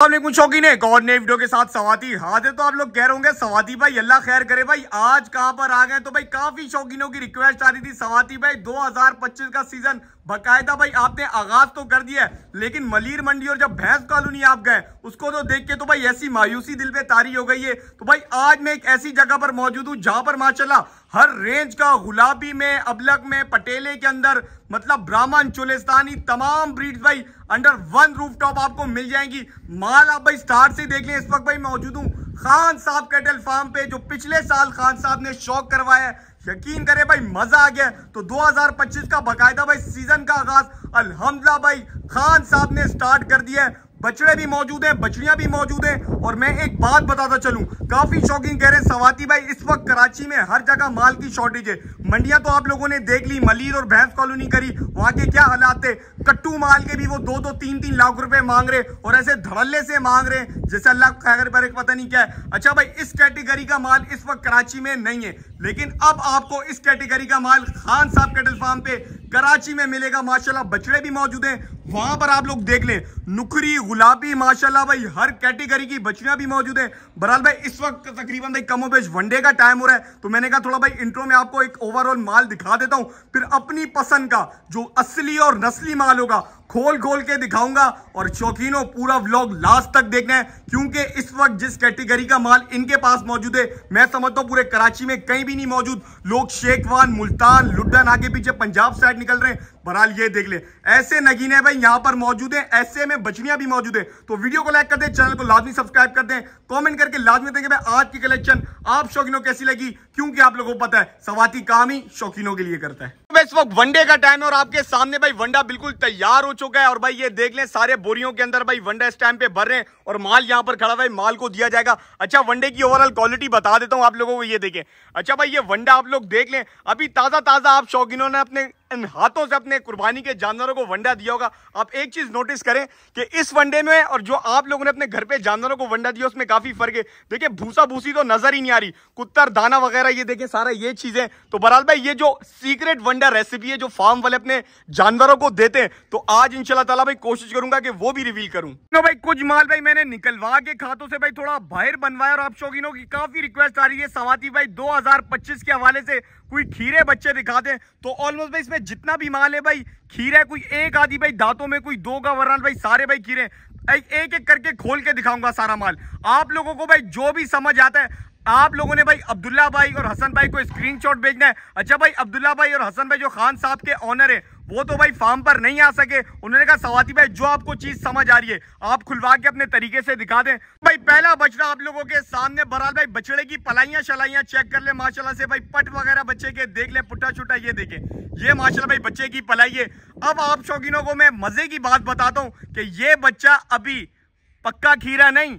शौकीन है और नए वीडियो के साथ सवाती हाजिर तो आप लोग कह रहे होंगे, सवाती भाई, अल्लाह खैर करे भाई, आज कहाँ पर आ गए तो भाई काफ़ी शौकीनों की रिक्वेस्ट आ रही थी, सवाती भाई 2025 का सीज़न बकायदा भाई आपने आगाज़ तो कर दिया लेकिन मलिर मंडी और जब भैंस कॉलोनी आप गए, उसको तो देख के तो भाई ऐसी मायूसी दिल पे तारी हो गई है। तो भाई आज मैं एक ऐसी जगह पर मौजूद हूँ, जहाँ पर माशाल्लाह हर रेंज का गुलाबी में, अबलग में, पटेले के अंदर मतलब ब्राह्मण, चोलिस्तानी, तमाम ब्रीड भाई अंडर वन रूफ टॉप आपको मिल जाएँगी। माल आप भाई स्टार्ट से देख लें, इस वक्त भाई मौजूद हूँ खान साहब कैटल फार्म पे, जो पिछले साल खान साहब ने शौक करवाया यकीन करें भाई, मज़ा आ गया। तो 2025 का बकायदा भाई सीज़न का आगाज़ अल्हम्दुलिल्लाह भाई, खान साहब ने स्टार्ट कर दिया है। बछड़े भी मौजूद हैं, बछड़ियाँ भी मौजूद हैं। और मैं एक बात बताता चलूँ, काफ़ी शौकीन कह रहे हैं सवाती भाई, इस वक्त कराची में हर जगह माल की शॉर्टेज है। मंडियाँ तो आप लोगों ने देख ली, मलिर और भैंस कॉलोनी करी, वहाँ के क्या हालात थे? कट्टू माल के भी वो दो दो तीन तीन लाख रुपए मांग रहे और ऐसे धड़ल्ले से मांग रहे जैसे अल्लाह खैर पर पता नहीं क्या है। अच्छा भाई, इस कैटेगरी का माल इस वक्त कराची में नहीं है, लेकिन अब आपको इस कैटेगरी का माल खान साहब कैटल फार्म पे कराची में मिलेगा। माशाल्लाह, बछड़े भी मौजूद हैं। वहाँ पर आप लोग देख लें नुकरी गुलाबी, माशाल्लाह भाई, हर कैटेगरी की बछड़ियाँ भी मौजूद हैं। बहरहाल भाई, इस वक्त तकरीबन भाई कमो बेच वनडे का टाइम हो रहा है तो मैंने कहा थोड़ा भाई इंट्रो में आपको एक ओवरऑल माल दिखा देता हूँ। फिर अपनी पसंद का, जो असली और नस्ली माल होगा खोल खोल के दिखाऊँगा और शौकीनों पूरा व्लॉग लास्ट तक देखना है, क्योंकि इस वक्त जिस कैटेगरी का माल इनके पास मौजूद है, मैं समझता हूँ पूरे कराची में कहीं भी नहीं मौजूद। लोग शेखवान मुल्तान, लुड्डन आगे पीछे पंजाब साइड निकल रहे हैं। बहरहाल ये देख ले, ऐसे नगीने भाई, यहाँ पर मौजूद है, ऐसे में बचनियाँ भी मौजूद है। तो वीडियो को लाइक कर दें, चैनल को लाजमी सब्सक्राइब कर दें कॉमेंट करके लाजमी देंगे भाई आज की कलेक्शन आप शौकीनों कैसी लगी, क्योंकि आप लोगों को पता है, सवाती काम ही शौकीनों के लिए करता है। इस वक्त वनडे का टाइम है और आपके सामने भाई वंडा बिल्कुल तैयार हो चुका है और भाई ये देख लें, सारे बोरियों के अंदर भाई वनडे इस टाइम पे भर रहे हैं और माल यहाँ पर खड़ा भाई, माल को दिया जाएगा। अच्छा वनडे की ओवरऑल क्वालिटी बता देता हूँ आप लोगों को, ये देखें। अच्छा भाई, ये वनडे आप लोग देख लें, अभी ताज़ा ताज़ा आप शौकीनों ने अपने इन हाथों से अपने कुर्बानी के जानवरों को वंडा दिया होगा। आप एक चीज़ नोटिस करें कि इस वनडे में और जो आप लोगों ने अपने घर पे जानवरों को वंडा दिया, उसमें काफ़ी फ़र्क है। देखिए भूसा भूसी तो नज़र ही नहीं आ रही। कुत्तर दाना वगैरह, ये देखें, सारा ये चीज़ें तो बहरहाल भाई, ये जो सीक्रेट वंडा रेसिपी है, जो फार्म वाले अपने जानवरों को देते हैं तो आज इंशाल्लाह ताला भाई कोशिश करूँगा कि वो भी रिवील करूँ। नो भाई, कुछ माल भाई मैंने निकलवा के खातों से भाई थोड़ा बाहर बनवाया और आप शौकीनों की काफ़ी रिक्वेस्ट आ रही है। सवाती भाई, दो के हवाले से कोई खीरे बच्चे दिखा दें तो ऑलमोस्ट भाई इसमें जितना भी माल है भाई, खीरे कोई एक आधी भाई दांतों में, कोई दो का वरान भाई सारे भाई खीरे एक एक करके खोल के दिखाऊँगा सारा माल। आप लोगों को भाई जो भी समझ आता है, आप लोगों ने भाई अब्दुल्ला भाई और हसन भाई को स्क्रीनशॉट भेजना है। अच्छा भाई, अब्दुल्ला भाई और हसन भाई जो खान साहब के ऑनर है वो तो भाई फार्म पर नहीं आ सके। उन्होंने कहा, सवाती भाई, जो आपको चीज़ समझ आ रही है, आप खुलवा के अपने तरीके से दिखा दें। भाई, पहला बछड़ा आप लोगों के सामने बराल भाई, बछड़े की पलाइया शलाइया चेक कर ले माशाला से भाई, पट वगैरह बच्चे के देख ले पुटा छुट्टा ये देखे। ये माशाल्लाह भाई, बच्चे की पलाई है। अब आप शौकीनों को मैं मज़े की बात बताता हूँ कि ये बच्चा अभी पक्का खीरा नहीं,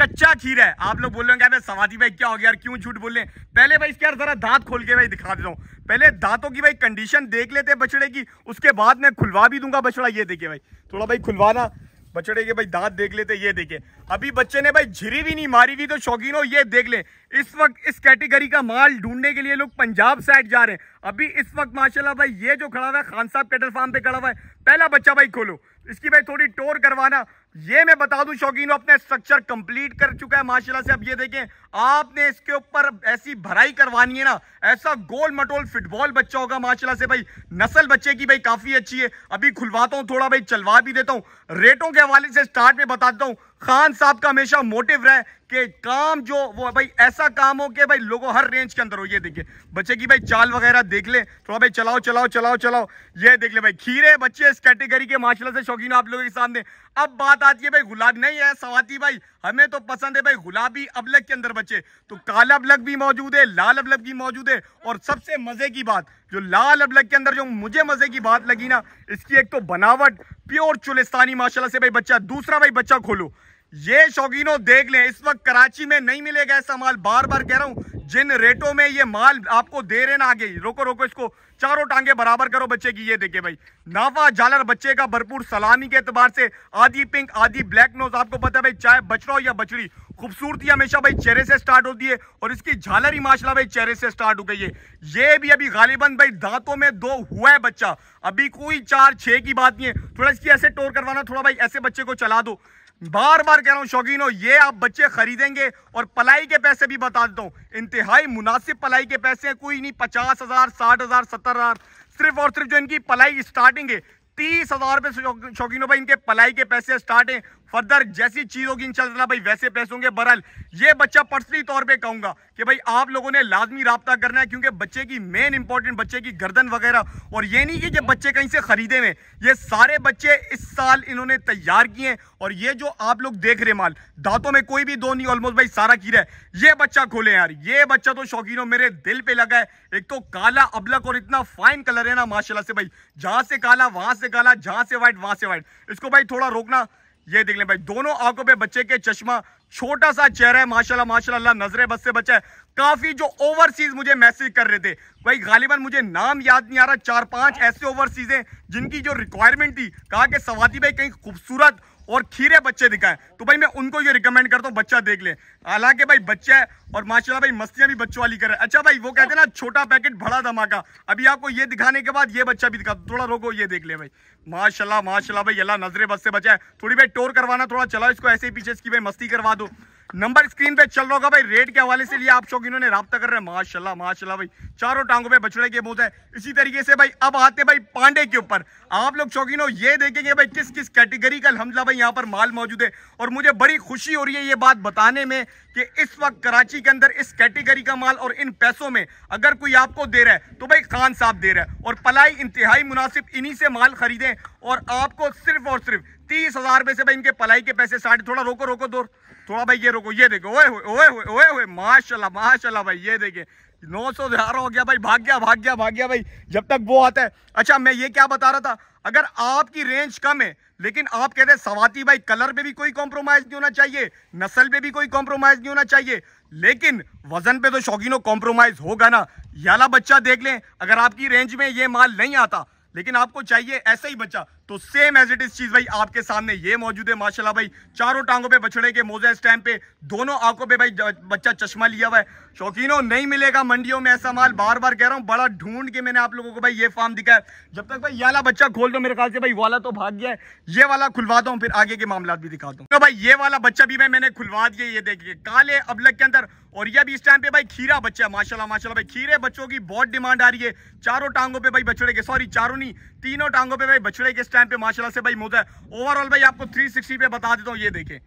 कच्चा खीरा है। आप लोग बोल रहे हैं भाई, क्या हो गया? यार क्यों झूठ बोल रहे पहले भाई इसके यार जरा दांत खोल के भाई दिखा देता हूँ। पहले दांतों की भाई कंडीशन देख लेते हैं बछड़े की, उसके बाद मैं खुलवा भी दूँगा बछड़ा, ये देखिए भाई। थोड़ा भाई खुलवाना, बछड़े के भाई दांत देख लेते ये देखे अभी बच्चे ने भाई झिरी भी नहीं मारी हुई तो शौकीन हो, ये देख ले। इस वक्त इस कैटेगरी का माल ढूँढने के लिए लोग पंजाब साइड जा रहे हैं। अभी इस वक्त माशाल्लाह भाई, ये जो खड़ा हुआ है, खान साहब कैटल फार्म पे खड़ा हुआ है। पहला बच्चा भाई खोलो। इसकी भाई थोड़ी टोर करवाना। ये मैं बता दूँ, शौकीन अपने स्ट्रक्चर कंप्लीट कर चुका है, माशाल्लाह से। अब ये देखें, आपने इसके ऊपर ऐसी भराई करवानी है ना, ऐसा गोल मटोल फुटबॉल बच्चा होगा, माशाल्लाह से भाई। नस्ल बच्चे की भाई काफ़ी अच्छी है। अभी खुलवाता हूँ, थोड़ा भाई चलवा भी देता हूँ। रेटों के हवाले से स्टार्ट में बताता हूँ। खान साहब का हमेशा मोटिव रहे कि काम जो, वो भाई ऐसा काम हो कि भाई लोगों हर रेंज के अंदर हो, ये देखिए। बच्चे की भाई चाल वगैरह देख ले, थोड़ा भाई चलाओ चलाओ चलाओ चलाओ, ये देख ले भाई। खीरे बच्चे इस कैटेगरी के माशाल्लाह से शौकीन आप लोगों के सामने। अब बात आती है भाई, गुलाब नहीं है, सवाती भाई, हमें तो पसंद है भाई गुलाबी अबलग के अंदर बच्चे। तो काला अबलग भी मौजूद है, लाल अबलग भी मौजूद है, और सबसे मज़े की बात, जो लाल अबलग के अंदर जो मुझे मज़े की बात लगी ना, इसकी एक तो बनावट प्योर चुलिस्तानी माशाल्लाह से भाई बच्चा, दूसरा भाई बच्चा खोलो। ये शौकीनों देख लें, इस वक्त कराची में नहीं मिलेगा ऐसा माल। बार बार कह रहा हूँ, जिन रेटों में ये माल आपको दे रहे ना आगे, रोको रोको, इसको चारों टांगे बराबर करो बच्चे की, ये देखिए भाई। नाफा झालर बच्चे का भरपूर सलामी के एतबार से, आधी पिंक, आधी ब्लैक नोज़, आपको पता है भाई, चाहे बचड़ा हो या बछड़ी, खूबसूरती हमेशा भाई चेहरे से स्टार्ट होती है और इसकी झालर ही माशला भाई, चेहरे से स्टार्ट हो गई है। ये भी अभी गालिबन भाई, दांतों में दो हुआ है बच्चा। अभी कोई चार, छह की बात नहीं है। थोड़ा इसकी ऐसे टोर करवाना, थोड़ा भाई ऐसे बच्चे को चला दो। बार बार कह रहा हूँ हो ये आप बच्चे खरीदेंगे और पलाई के पैसे भी बता देता हूँ। इंतहाई मुनासिब पलाई के पैसे हैं, कोई नहीं, पचास हज़ार, साठ हज़ार, सत्तर हज़ार। सिर्फ़ और सिर्फ़ जो इनकी पलाई स्टार्टिंग है, तीस हज़ार रुपये शौकीनों भाई, इनके पलाई के पैसे स्टार्ट हैं। फर्दर जैसी चीज़ होगी इंशाल्लाह भाई, वैसे पैसे होंगे बरल। ये बच्चा पर्सनली तौर पे कहूँगा कि भाई, आप लोगों ने लाजमी रबता करना है, क्योंकि बच्चे की मेन इंपॉर्टेंट बच्चे की गर्दन वगैरह, और ये नहीं कि ये बच्चे कहीं से खरीदे हुए, ये सारे बच्चे इस साल इन्होंने तैयार किए हैं, और ये जो आप लोग देख रहे माल, दांतों में कोई भी दो नहीं ऑलमोस्ट भाई, सारा कीरा है। ये बच्चा खोले यार, ये बच्चा तो शौकीनों, मेरे दिल पे लगा है। एक तो काला अबलक और इतना फाइन कलर है ना माशाला से भाई, जहाँ से काला, वहाँ से काला, जहाँ से व्हाइट वहाँ से व्हाइट इसको भाई थोड़ा रोकना ये देख लें भाई, दोनों आँखों पे बच्चे के चश्मा, छोटा सा चेहरा है, माशाल्लाह माशाल्लाह, नजरे बस से बच्चा है। काफ़ी जो ओवरसीज मुझे मैसेज कर रहे थे, भाई, गालिबा, मुझे नाम याद नहीं आ रहा, चार पाँच ऐसे ओवरसीज हैं जिनकी जो रिक्वायरमेंट थी, कहा कि सवाती भाई, कहीं खूबसूरत और खीरे बच्चे दिखाएँ। तो भाई मैं उनको ये रिकमेंड करता हूँ, बच्चा देख ले। हालाँकि भाई बच्चा है और माशाल्लाह भाई मस्तियाँ भी बच्चों वाली कर रहे अच्छा भाई, वो कहते हैं ना, छोटा पैकेट बड़ा धमाका। अभी आपको ये दिखाने के बाद ये बच्चा भी दिखा, थोड़ा रोको, ये देख ले भाई। माशाल्लाह माशाल्लाह भाई, अल्लाह नजरे बस से बचा है थोड़ी भाई टोर करवाना, थोड़ा चलाओ इसको, ऐसे ही पीछे इसकी भाई मस्ती करवा दो। नंबर स्क्रीन पे चल रहा होगा भाई, रेट के हवाले से लिए आप शौक इन्होंने रब्ता कर रहे हैं। माशाल्लाह माशाल्लाह भाई, चारों टांगों पे बछड़े के मोज है। इसी तरीके से भाई, अब आते भाई पांडे के ऊपर। आप लोग शौकीनो, ये देखेंगे भाई, किस किस कैटेगरी का अलहमदुल्ला भाई यहाँ पर माल मौजूद है। और मुझे बड़ी खुशी हो रही है ये बात बताने में कि इस वक्त कराची के अंदर इस कैटेगरी का माल और इन पैसों में अगर कोई आपको दे रहा है तो भाई खान साहब दे रहा है। और पलाई इंतहाई मुनासिब इन्हीं से माल खरीदें और आपको सिर्फ़ और सिर्फ़ तीस हज़ार रुपए से भाई इनके पलाई के पैसे साढ़े थोड़ा रोको रोको दो थोड़ा भाई ये रोको, ये देखो, ओए ओए ओए ओए माशाल्लाह माशाल्लाह भाई, ये देखिए नौ सौ हज़ार हो गया भाई, भाग गया भाग गया भाग गया भाई, जब तक वो आता है। अच्छा मैं ये क्या बता रहा था, अगर आपकी रेंज कम है, लेकिन आप कहते हैं सवाती भाई कलर पे भी कोई कॉम्प्रोमाइज नहीं होना चाहिए, नस्ल पे भी कोई कॉम्प्रोमाइज नहीं होना चाहिए, लेकिन वज़न पे तो शौकीनों कॉम्प्रोमाइज होगा ना। याला बच्चा देख लें, अगर आपकी रेंज में ये माल नहीं आता, लेकिन आपको चाहिए ऐसा ही बच्चा तो सेम एज इट इज़ चीज़ भाई आपके सामने ये मौजूद है, माशाल्लाह भाई। चारों टांगों पे बछड़े के मोजा इस टाइम पे, दोनों आँखों पे भाई बच्चा चश्मा लिया हुआ है। शौकीनों, नहीं मिलेगा मंडियों में ऐसा माल बार बार कह रहा हूँ, बड़ा ढूंढ के मैंने आप लोगों को भाई ये फार्म दिखाया जब तक भाई ये वाला बच्चा खोल दो, मेरे ख्याल से भाई वाला तो भाग गया है। ये वाला खुलवा दो, फिर आगे के मामला भी दिखा दो। तो भाई ये वाला बच्चा भी मैं मैंने खुलवा दिया, ये देखिए, काले अबलग के अंदर, और ये भी इस टाइम पे भाई खीरा बच्चा है, माशाल्लाह माशाल्लाह भाई। खीरे बच्चों की बहुत डिमांड आ रही है। चारों टांगों पे भाई बछड़े के सॉरी चारों नहीं, तीनों टांगों पे भाई बछड़े के टाइम पे माशाल्लाह से भाई मोजा है। ओवरऑल भाई आपको 360 पे बता देता हूँ, ये देखें।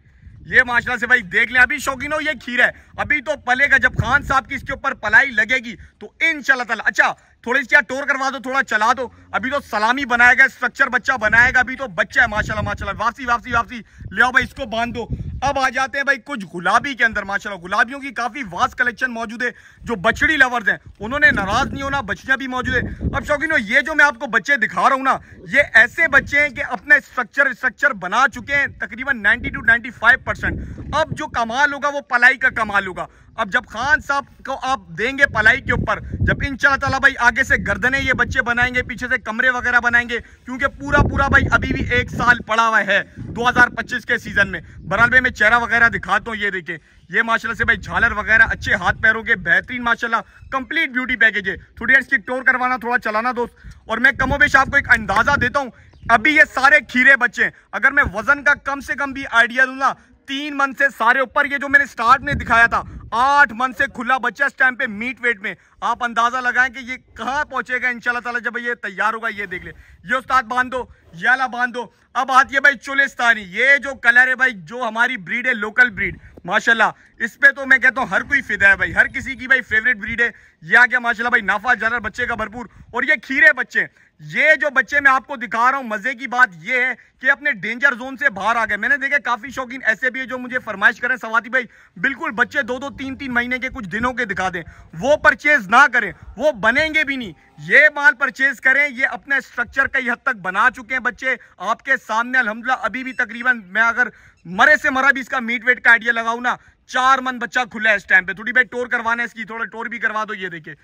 ये माशाल्लाह से भाई देख लें, अभी शौकीन हो, ये खीर है। अभी तो पलेगा, जब खान साहब की इसके ऊपर पलाई लगेगी तो इंशाल्लाह अच्छा थोड़ी सी टोर करवा दो, थोड़ा चला दो। अभी तो सलामी बनाएगा स्ट्रक्चर बच्चा बनाएगा, अभी तो बच्चा है, माशाल्लाह माशाल्लाह। वापसी वापसी वापसी। ले आओ भाई, इसको बाँध दो। अब आ जाते हैं भाई, कुछ गुलाबी के अंदर, माशाल्लाह, गुलाबियों की काफ़ी वास कलेक्शन मौजूद है, जो बछड़ी लवर्स हैं। उन्होंने नाराज़ नहीं होना बच्चियाँ भी मौजूद है। अब शौकीन ये जो मैं आपको बच्चे दिखा रहा हूँ ना, ये ऐसे बच्चे हैं कि अपने स्ट्रक्चर स्ट्रक्चर बना चुके हैं, तकरीबन 90 टू 95 परसेंट अब जो कमाल होगा, वो पलाई का कमाल होगा। अब जब खान साहब को आप देंगे पलाई के ऊपर, जब इन ताला भाई आगे से गर्दने ये बच्चे बनाएँगे, पीछे से कमरे वगैरह बनाएँगे, क्योंकि पूरा पूरा भाई अभी भी एक साल पड़ा हुआ है 2025 के सीज़न में। बरालबे में चेहरा वगैरह दिखाता हूँ, ये देखिए। ये माशाल्लाह से भाई झालर वगैरह, अच्छे हाथ पैरों के, बेहतरीन माशाल्लाह कंप्लीट ब्यूटी पैकेज है। थोड़ी देर इसकी टोर करवाना, थोड़ा चलाना दोस्त। और मैं कमोबेश आपको एक अंदाज़ा देता हूँ, अभी ये सारे खीरे बच्चे अगर मैं वज़न का कम से कम भी आइडिया दूँगा, तीन मन से सारे ऊपर ये जो मैंने स्टार्ट में दिखाया था आठ मन से खुला बच्चा इस टाइम पे मीट वेट में। आप अंदाज़ा लगाएँ कि ये कहाँ पहुंचेगा इंशाल्लाह ताला जब ये तैयार होगा, ये देख ले। ये उस्ताद बाँध दो याला बाँध। दो अब आती है भाई चोलिस्तानी। ये जो कलर है भाई, जो हमारी ब्रीड है लोकल ब्रीड माशाल्लाह। इस पे तो मैं कहता हूँ, हर कोई फिदा है भाई। हर किसी की भाई फेवरेट ब्रीड है। ये आ गया, माशाल्लाह भाई, नाफा जानर बच्चे का भरपूर। और ये खीरे बच्चे ये जो बच्चे मैं आपको दिखा रहा हूँ, मज़े की बात ये है कि अपने डेंजर जोन से बाहर आ गए। मैंने देखे काफ़ी शौकीन ऐसे भी है जो मुझे फरमाइश करें सवाती भाई, बिल्कुल बच्चे दो दो तीन तीन महीने के कुछ दिनों के दिखा दें। वो परचेज ना करें, वो बनेंगे भी नहीं। ये माल परचेज करें, ये अपने स्ट्रक्चर कई हद तक बना चुके हैं बच्चे। आपके सामने, अलहमदुल्ला, अभी भी तकरीबन मैं अगर मरे से मरा भी इसका मीट वेट का आइडिया लगाऊ ना, चार मन बच्चा खुला है इस टाइम पे। थोड़ी भाई टोर करवाना है इसकी, थोड़ा टोर भी करवा दो, ये देखिए।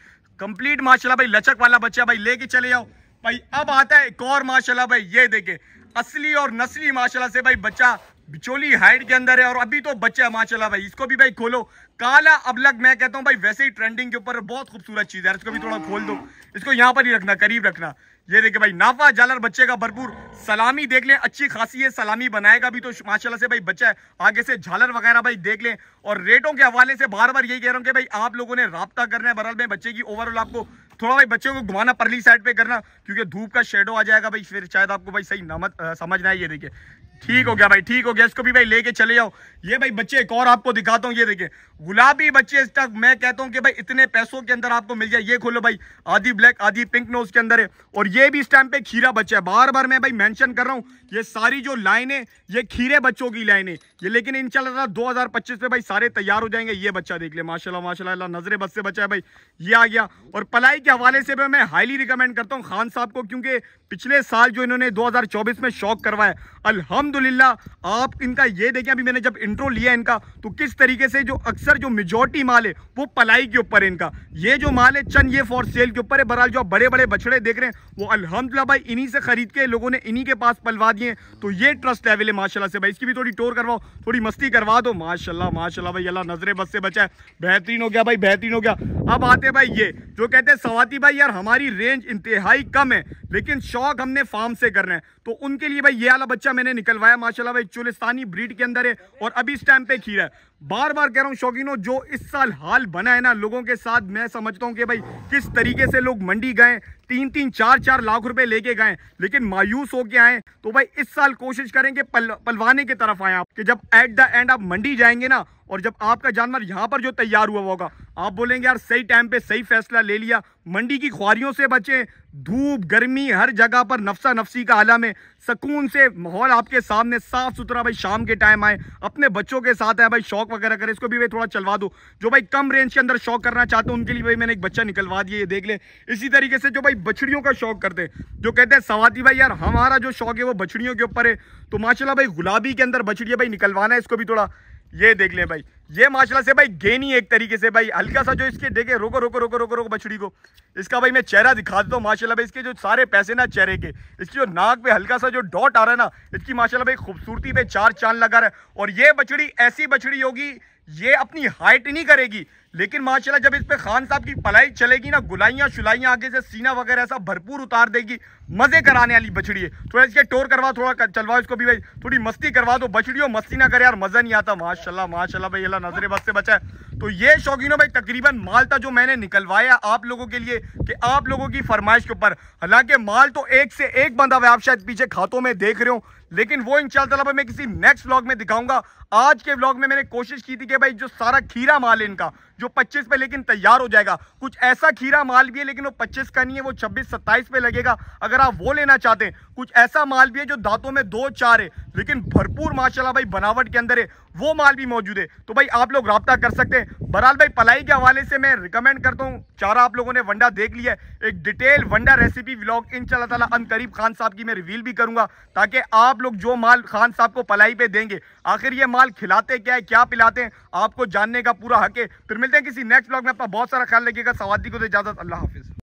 कंप्लीट माशाल्लाह भाई, लचक वाला बच्चा भाई, लेके चले जाओ भाई, अब आता है एक और माशाल्लाह भाई, ये देखे। असली और नस्ली माशाल्लाह से भाई बच्चा बिचोली हाइट के अंदर है और अभी तो बच्चा है माशाल्लाह भाई। इसको भी भाई खोलो। काला अबलग मैं कहता हूँ भाई, वैसे ही ट्रेंडिंग के ऊपर बहुत खूबसूरत चीज़ है इसको भी थोड़ा खोल दो। इसको यहाँ पर ही रखना, करीब रखना। ये देखे भाई, नाफा जालर बच्चे का भरपूर सलामी देख लें, अच्छी खासी है सलामी बनाएगा भी तो माशाल्लाह से भाई बच्चा है। आगे से झालर वगैरह भाई देख लें और रेटों के हवाले से बार बार यही कह रहा हूँ कि भाई आप लोगों ने रबता करना है बरल में बच्चे की ओवरऑल आपको थोड़ा भाई बच्चों को घुमाना परली साइड पे करना, क्योंकि धूप का शेडो आ जाएगा भाई, फिर शायद आपको भाई सही नमत समझना है ये देखिए। ठीक हो गया भाई, ठीक हो गया। इसको भी भाई लेके चले जाओ। ये भाई बच्चे, एक और आपको दिखाता हूँ, ये देखिए गुलाबी बच्चे तक मैं कहता हूँ कि भाई इतने पैसों के अंदर आपको मिल जाए। ये खोलो भाई, आधी ब्लैक, आधी पिंक नोज़ के अंदर है। और ये भी इस टाइम पे खीरा बच्चा है। बार बार मैं भाई मेंशन कर रहा हूँ, ये सारी जो लाइन है ये खीरे बच्चों की लाइन। ये लेकिन इंशाल्लाह 2025 पे भाई सारे तैयार हो जाएँगे। ये बच्चा देख ले, माशाल्लाह माशाल्लाह नजरे बस से बच्चा है भाई। ये आ गया। और पलाई के हवाले से भी मैं हाईली रिकमेंड करता हूँ खान साहब को, क्योंकि पिछले साल जो इन्होंने 2024 में शौक करवाया अल्हम्दुलिल्लाह, आप इनका ये देखें, अभी मैंने जब इंट्रो लिया इनका तो किस तरीके से जो अक्सर जो मेजोरिटी माल है, वो पलाई के ऊपर है इनका। ये जो माल है, चंद ये फॉर सेल के ऊपर है, बहरहाल जो आप बड़े बड़े बछड़े देख रहे हैं, वो अल्हम्दुलिल्लाह भाई इन्हीं से खरीद के लोगों ने इन्हीं के पास पलवा दिए तो ये ट्रस्ट लेवल है माशाल्लाह से भाई। इसकी भी थोड़ी टोर करवाओ, थोड़ी मस्ती करवा दो। माशाल्लाह माशाल्लाह भाई, अल्लाह नजरे बस से बचा है बेहतरीन हो गया भाई, बेहतरीन हो गया। अब आते भाई ये, जो कहते हैं, सवाती भाई, यार हमारी रेंज इंतहाई कम है, लेकिन शौक हमने फार्म से करना है। तो उनके लिए भाई ये वाला बच्चा मैंने निकलवाया माशाल्लाह भाई, चुलिस्तानी ब्रीड के अंदर है और अभी इस टाइम पे खीरा है। बार बार कह रहा हूँ शौकीनों जो इस साल हाल बना है ना लोगों के साथ मैं समझता हूँ कि भाई किस तरीके से लोग मंडी गए तीन तीन चार चार लाख रुपए लेके गए लेकिन मायूस होके आए तो भाई इस साल कोशिश करेंगे पल, पलवाने की तरफ़ आए आप कि जब एट द एंड आप मंडी जाएँगे ना और जब आपका जानवर यहाँ पर जो तैयार हुआ होगा आप बोलेंगे यार सही टाइम पे सही फैसला ले लिया मंडी की ख्वारियों से बचे धूप गर्मी हर जगह पर नफसा नफसी का आलम है सुकून से माहौल आपके सामने साफ़ सुथरा भाई शाम के टाइम आए अपने बच्चों के साथ आए भाई शौक वगैरह करे, इसको भी भाई थोड़ा चलवा दो। जो भाई कम रेंज के अंदर शौक करना चाहते हैं, उनके लिए भाई मैंने एक बच्चा निकलवा दिया, ये देख ले। इसी तरीके से जो भाई बछड़ियों का शौक करते हैं, जो कहते हैं, सवाती भाई, यार हमारा जो शौक है वो बछड़ियों के ऊपर है। तो माशाला भाई, गुलाबी के अंदर बछड़िया भाई निकलवाना है, इसको भी थोड़ा ये देख ले भाई। ये माशाल्लाह से भाई गेनी एक तरीके से भाई। हल्का सा जो इसके देखे, रोको रोको रोको रोको रोको बछड़ी को। इसका भाई मैं चेहरा दिखा देता हूँ, माशाल्लाह भाई। इसके जो सारे पैसे ना चेहरे के, इसकी जो नाक पे हल्का सा जो डॉट आ रहा है ना, इसकी माशाल्लाह भाई खूबसूरती पे चार चाँद लगा रहा है। और ये बछड़ी, ऐसी बछड़ी होगी, ये अपनी हाइट नहीं करेगी। लेकिन माशाल्लाह, जब इस पे खान साहब की पलाई चलेगी ना, गुलाइयाँ, शुलाइयाँ आगे से सीना वगैरह ऐसा भरपूर उतार देगी। मज़े कराने वाली बछड़ी है। थोड़ा इसके टोर करवा, थोड़ा चलवाओ इसको भी भाई। थोड़ी मस्ती करवा दो। बछड़ियों, मस्ती ना करे यार, मज़ा नहीं आता। माशाल्लाह माशाल्लाह भाई, अल्लाह नजरे बस से बचा है। तो ये शौकीनों भाई, तकरीबन माल था जो मैंने निकलवाया आप लोगों के लिए, कि आप लोगों की फरमाइश के ऊपर। हालाँकि माल तो एक से एक बंदा हुआ आप शायद पीछे खातों में देख रहे हो। लेकिन वो इन शाला मैं किसी नेक्स्ट ब्लॉग में दिखाऊँगा। आज के ब्लॉग में मैंने कोशिश की थी कि भाई, जो सारा खीरा माल है इनका जो 25 पे लेकिन तैयार हो जाएगा। कुछ ऐसा खीरा माल भी है, लेकिन वो 25 का नहीं है, वो 26 27 पे लगेगा। अगर आप वो लेना चाहते हैं, कुछ ऐसा माल भी है जो दांतों में दो चार है, लेकिन भरपूर माशाल्लाह भाई बनावट के अंदर है। वो माल भी मौजूद है। तो भाई, आप लोग रबता कर सकते हैं। बहरहाल भाई, पलाई के हवाले से मैं रिकमेंड करता हूँ, चारा आप लोगों ने वंडा देख लिया है। एक डिटेल वंडा रेसिपी व्लॉग इन ताला अन करीब खान साहब की मैं रिवील भी करूँगा, ताकि आप लोग जो माल खान साहब को पलाई पे देंगे, आखिर ये माल खिलाते क्या है, क्या पिलाते हैं, आपको जानने का पूरा हक है। फिर मिलते हैं किसी नेक्स्ट ब्लॉग में। अपना बहुत सारा ख्याल रखिएगा। सवादी को तो इजाज़त। अल्लाह हाफिज।